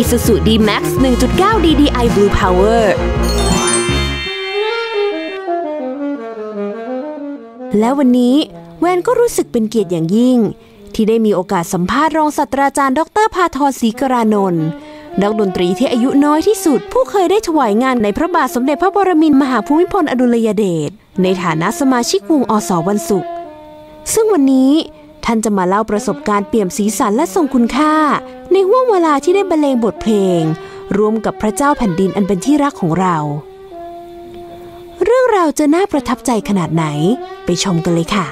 Isuzu D-Max 1.9 DDI Blue Power และวันนี้แวนก็รู้สึกเป็นเกียรติอย่างยิ่ง ที่ได้มีโอกาสสัมภาษณ์รองศาสตราจารย์ ดรพาทรศรีกรานนท์นักดนตรีที่อายุน้อยที่สุด ผู้เคยได้ถวายงานในพระบาทสมเด็จพระบรมินทรมหาภูมิพลอดุลยเดชในฐานะสมาชิกวงอสวันศุกร์ซึ่งวันนี้ ท่านจะมาเล่าประสบการณ์เปี่ยมสีสันและทรงคุณค่า ในห่วงเวลาที่ได้บรรเลงบทเพลง ร่วมกับพระเจ้าแผ่นดินอันเป็นที่รักของเรา เรื่องราวจะน่าประทับใจขนาดไหน ไปชมกันเลยค่ะ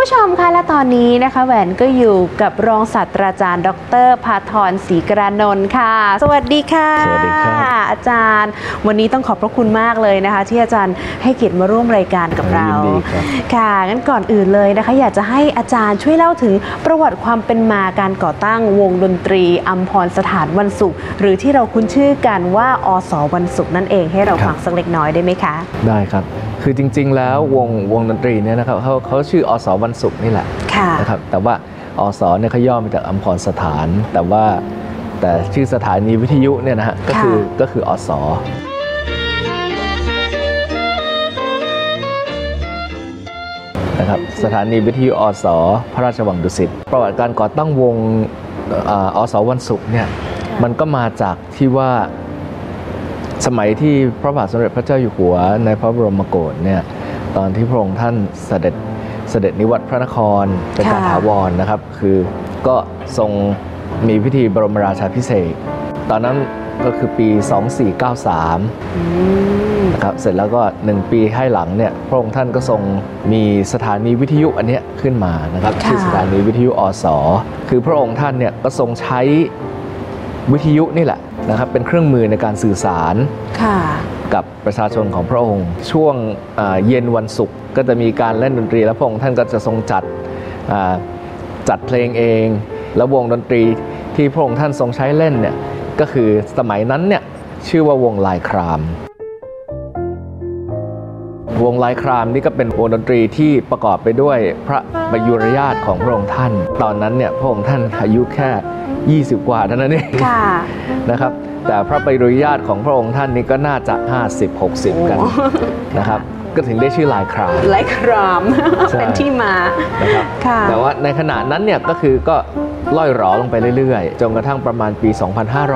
ผู้ชมคะและตอนนี้นะคะแหวนก็อยู่กับรองศาสตราจารย์ ดรพาทรศรีกรานนท์ค่ะ สวัสดีค่ะสวัสดีครับอาจารย์ วันนี้ต้องขอบพระคุณมากเลยนะคะ ที่อาจารย์ให้เกียรติมาร่วมรายการกับเรายินดีครับ ค่ะงั้นก่อนอื่นเลยนะคะ อยากจะให้อาจารย์ช่วยเล่าถึงประวัติความเป็นมาการก่อตั้งวงดนตรีอัมพรสถานวันศุกร์หรือที่เราคุ้นชื่อกันว่าอสวันศุกร์นั่นเองให้เราฟังสักเล็กน้อยได้ไหมคะ ได้ครับ คือจริง ๆ แล้ววงวงดนตรีเนี่ยนะครับเขาเขาชื่ออสวันศุกร์นี่แหละค่ะนะครับแต่ว่าอสเนี่ยเขาย่อมาจากอัมพรสถาน แต่ว่าแต่ชื่อสถานีวิทยุเนี่ยนะฮะก็คือก็คืออสนะครับสถานีวิทยุอสพระราชวังดุสิตประวัติการก่อตั้งวงเอ่ออสวันศุกร์เนี่ยมันก็มาจากที่ว่า สมัยที่พระบาทสมเด็จพระเจ้าอยู่หัวในพระบรมโกศเนี่ยตอนที่พระองค์ท่านเสด็จเสด็จนิวัตรพระนครเป็นการค่ะถาวรนะครับ คือก็ทรงมีพิธีบรมราชาพิเศษกตอนนั้นก็คือปี 2493อืมนะครับเสร็จแล้วก็ 1 ปีให้หลังเนี่ยพระองค์ท่านก็ทรงมีสถานีวิทยุอันเนี้ยขึ้นมานะครับค่ะชื่อสถานีวิทยุอสคือพระองค์ท่านเนี่ยก็ทรงใช้ วิทยุนี่แหละนะครับเป็นเครื่องมือในการสื่อสารค่ะกับประชาชนของพระองค์ ช่วงอ่าเย็นวันศุกร์ก็จะมีการเล่นดนตรี แล้วพระองค์ท่านก็จะทรงจัดอ่าจัดเพลงเอง แล้ววงดนตรีที่พระองค์ท่านทรงใช้เล่นเนี่ยก็คือสมัยนั้นเนี่ยชื่อว่าวงลายคราม วงลายครามนี่ก็เป็นวงดนตรีที่ประกอบไปด้วยพระประยุรญาติของพระองค์ท่าน ตอนนั้นเนี่ยพระองค์ท่านอายุแค่ 20 กว่าเท่านั้นเองค่ะนะครับ แต่พระปริยาตของพระองค์ท่านนี้ก็น่าจะ 50-60 กันโอ้นะครับก็ถึงได้ชื่อลายครามไลครามใช่เป็นที่มานะครับค่ะแต่ว่าในขณะนั้นเนี่ยก็คือก็ล่อยหรอลงไปเรื่อยๆ จนกระทั่งประมาณปี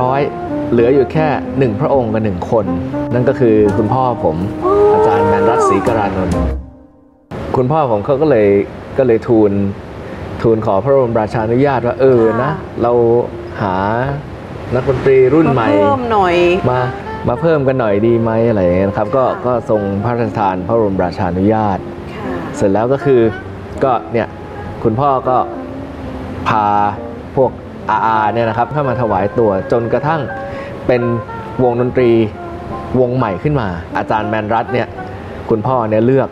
2500 เหลืออยู่แค่หนึ่งพระองค์กับหนึ่งคน นั่นก็คือคุณพ่อผมอาจารย์แมนรัตศรีกรานนท์คุณพ่อผมเขาก็เลยก็เลยทูล ทูลขอพระบรมราชานุญาตว่าเออนะ เราหานักดนตรีรุ่นใหม่เพิ่มหน่อยมามาเพิ่มกันหน่อยดีไหมอะไรอย่างเงี้ยนะครับ ก็ค่ะก็ทรงพระราชทานพระบรมราชานุญาตค่ะเสร็จแล้วก็คือก็เนี่ยคุณพ่อก็พาพวกอาอาเนี่ยนะครับเข้ามาถวายตัวจนกระทั่งเป็นวงดนตรีวงใหม่ขึ้นมา อาจารย์แมนรัตเนี่ยคุณพ่อเนี่ยเลือก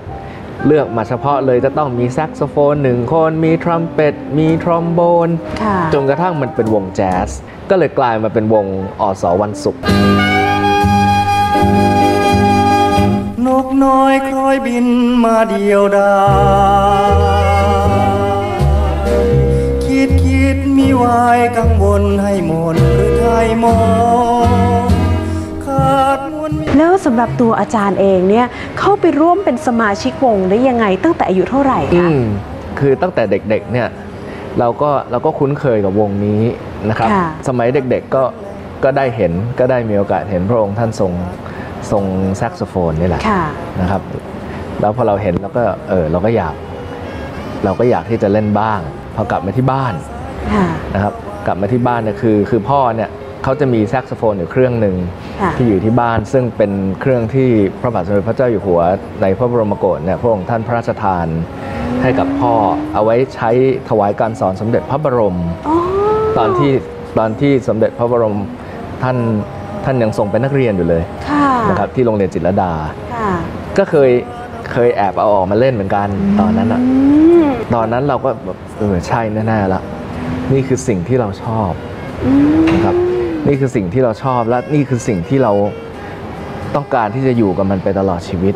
เลือกมาเฉพาะเลยจะต้องมีแซกโซโฟนหนึ่งคน มีทรัมเป็ตมีทรอมโบนค่ะจนกระทั่งมันเป็นวงแจ๊ส ก็เลยกลายมาเป็นวงอสวันศุกร์นกน้อยคล้อยบินมาเดียวดายคิดคิดมีวายกังวลให้มนหรือไทยมอง สำหรับตัวอาจารย์เองเนี่ยเข้าไปร่วมเป็นสมาชิกวงได้ยังไง ตั้งแต่อายุเท่าไหร่อืคะมคือตั้งแต่เด็กๆเนี่ยเราก็เราก็คุ้นเคยกับวงนี้นะครับค่ะสมัยเด็กๆก็ก็ได้เห็นก็ได้มีโอกาสเห็นพระองค์ท่านทรงทรงแซกโซโฟนนี่แหละค่ะนะครับ แล้วพอเราเห็นเราก็เออเราก็อยาก เราก็อยากที่จะเล่นบ้าง พอกลับมาที่บ้านค่ะนะครับ กลับมาที่บ้านเนี่ยคือคือพ่อเนี่ย เขาจะมีแซกโซโฟนอยู่เครื่องหนึ่งค่ะที่อยู่ที่บ้าน ซึ่งเป็นเครื่องที่พระบาทสมเด็จพระเจ้าอยู่หัวในพระบรมโกศเนี่ยพระองค์ท่านพระราชทานให้กับพ่อเอาไว้ใช้ถวายการสอนสมเด็จพระบรมอ๋อตอนที่ตอนที่สมเด็จพระบรมท่านท่านยังส่งเป็นนักเรียนอยู่เลยค่ะนะครับที่โรงเรียนจิตรลดาค่ะก็เคยเคยแอบเอาออกมาเล่นเหมือนกันตอนนั้นอะอืมตอนนั้นเราก็แบบเออใช่แน่ๆละนี่คือสิ่งที่เราชอบอืมนะครับ นี่คือสิ่งที่เราชอบและนี่คือสิ่งที่เราต้องการที่จะอยู่กับมันไปตลอดชีวิต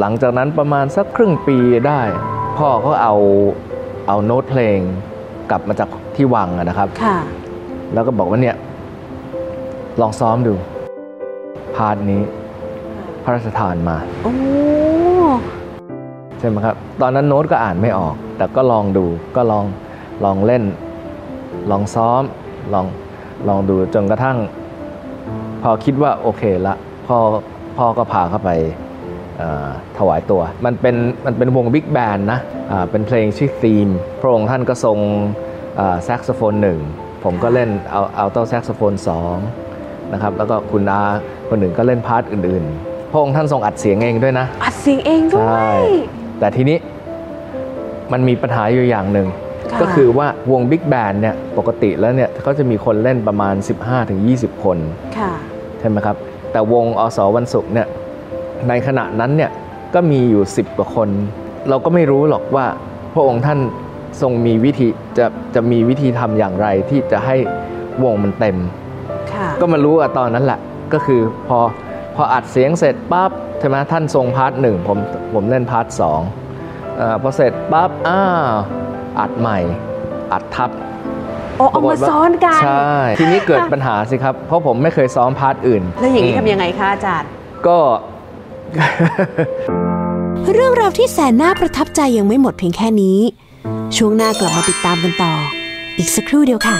หลังจากนั้นประมาณสักครึ่งปีได้ พ่อเขาเอา เอาโน้ตเพลงกลับมาจากที่วังอะนะครับ ค่ะ แล้วก็บอกว่าเนี่ยลองซ้อมดู part นี้พระราชทานมา โอ้ ใช่ไหมครับ ตอนนั้นโน้ตก็อ่านไม่ออก แต่ก็ลองดูก็ลองลองเล่น ลองซ้อมลองลองดูจนกระทั่ง พอคิดว่าโอเคละพ่อพ่อก็พาเข้าไปเอ่อ ถวายตัว มันเป็นมันเป็นวง big band นะอ่าเป็นเพลงชื่อธีม พระองค์ท่านก็ทรงแซกโซโฟนหนึ่งผมก็เล่นเอาเอาเทเนอร์แซกโซโฟนสองนะครับแล้วก็คุณอาคนหนึ่งก็เล่น part อื่นๆ พระองค์ท่านทรงอัดเสียงเองด้วยนะ อัดเสียงเองด้วใช่ยแต่ทีนี้มันมีปัญหาอยู่อย่างหนึ่งค่ะก็คือว่าวง big band เนี่ยปกติแล้วเนี่ยเขาจะมีคนเล่นประมาณ 15-20 คนค่ะใช่ไหมครับ แต่วง อ.ส. วันศุกร์เนี่ย ในขณะนั้นเนี่ยก็มีอยู่10กว่าคน เราก็ไม่รู้หรอกว่าพระองค์ท่านทรงมีวิธีจะจะมีวิธีทำอย่างไรที่จะให้วงมันเต็มค่ะก็มารู้อะตอนนั้นแหละก็คือพอพออัดเสียงเสร็จปั๊บใช่ไหมท่านทรง part หนึ่งผมผมเล่น part สองเออพอเสร็จปั๊บอ้าวอัดใหม่ อัดทับโอ้เอามาซ้อนกัน ใช่ ทีนี้เกิดปัญหาสิครับ เพราะผมไม่เคยซ้อมพาร์ทอื่น แล้วอย่างนี้ทำยังไงคะอาจารย์ ก็ เรื่องราวที่แสนน่าประทับใจยังไม่หมดเพียงแค่นี้ ช่วงหน้ากลับมาติดตามกันต่อ อีกสักครู่เดียวค่ะ